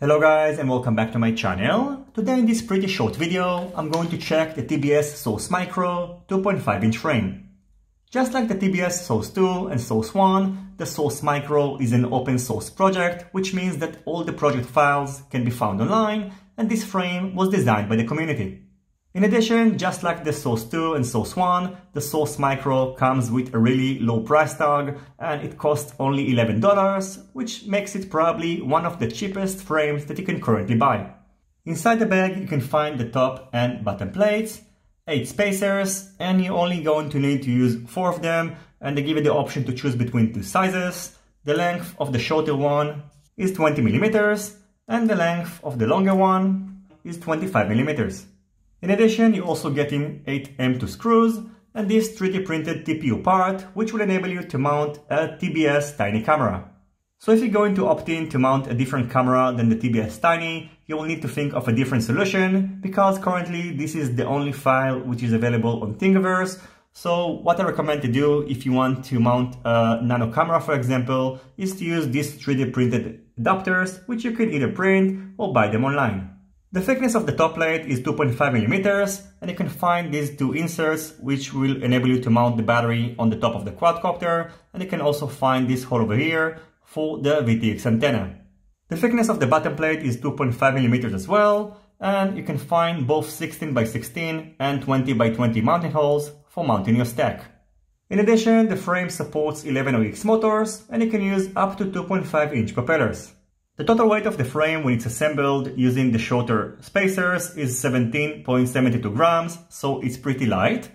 Hello guys and welcome back to my channel. Today in this pretty short video, I'm going to check the TBS Source Micro 2.5 inch frame. Just like the TBS Source 2 and Source 1, the Source Micro is an open source project, which means that all the project files can be found online and this frame was designed by the community. In addition, just like the Source 2 and Source 1, the Source Micro comes with a really low price tag and it costs only $11, which makes it probably one of the cheapest frames that you can currently buy. Inside the bag you can find the top and bottom plates, 8 spacers, and you're only going to need to use 4 of them and they give you the option to choose between two sizes. The length of the shorter one is 20 millimeters and the length of the longer one is 25 millimeters. In addition, you're also getting 8 M2 screws and this 3D printed TPU part, which will enable you to mount a TBS Tiny camera. So if you're going to opt in to mount a different camera than the TBS Tiny, you will need to think of a different solution because currently this is the only file which is available on Thingiverse. So what I recommend to do if you want to mount a nano camera, for example, is to use these 3D printed adapters, which you can either print or buy them online. The thickness of the top plate is 2.5 millimeters, and you can find these two inserts which will enable you to mount the battery on the top of the quadcopter and you can also find this hole over here for the VTX antenna. The thickness of the bottom plate is 2.5 millimeters as well and you can find both 16 by 16 and 20 by 20 mounting holes for mounting your stack. In addition, the frame supports 110X motors and you can use up to 2.5 inch propellers. The total weight of the frame when it's assembled using the shorter spacers is 17.72 grams, so it's pretty light.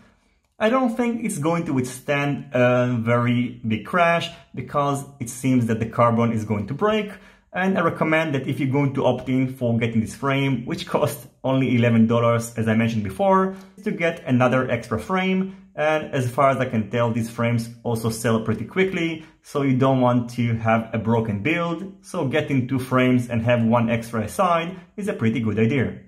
I don't think it's going to withstand a very big crash because it seems that the carbon is going to break and I recommend that if you're going to opt in for getting this frame, which costs only $11 as I mentioned before, to get another extra frame and as far as I can tell, these frames also sell pretty quickly, so you don't want to have a broken build, so getting two frames and have one extra aside is a pretty good idea.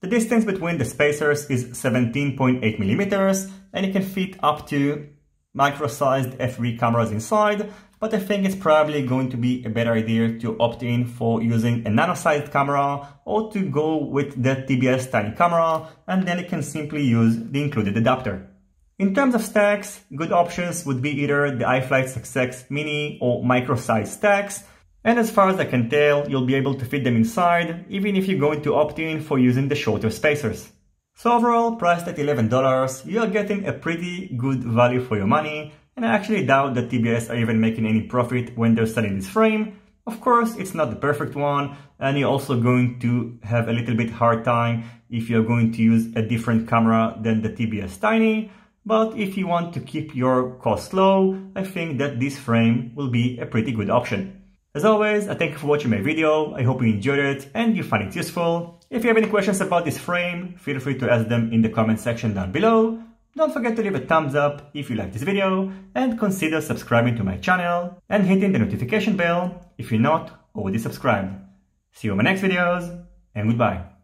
The distance between the spacers is 17.8 millimeters, and you can fit up to micro-sized f3 cameras inside, but I think it's probably going to be a better idea to opt in for using a nano-sized camera or to go with the TBS tiny camera, and then you can simply use the included adapter. In terms of stacks, good options would be either the iFlight Succex Mini or micro-sized stacks, and as far as I can tell, you'll be able to fit them inside, even if you're going to opt in for using the shorter spacers. So overall, priced at $11, you are getting a pretty good value for your money, and I actually doubt that TBS are even making any profit when they're selling this frame. Of course, it's not the perfect one, and you're also going to have a little bit hard time if you're going to use a different camera than the TBS Tiny, but if you want to keep your costs low, I think that this frame will be a pretty good option. As always, I thank you for watching my video, I hope you enjoyed it and you find it useful. If you have any questions about this frame, feel free to ask them in the comment section down below. Don't forget to leave a thumbs up if you like this video and consider subscribing to my channel and hitting the notification bell if you're not already subscribed. See you in my next videos and goodbye.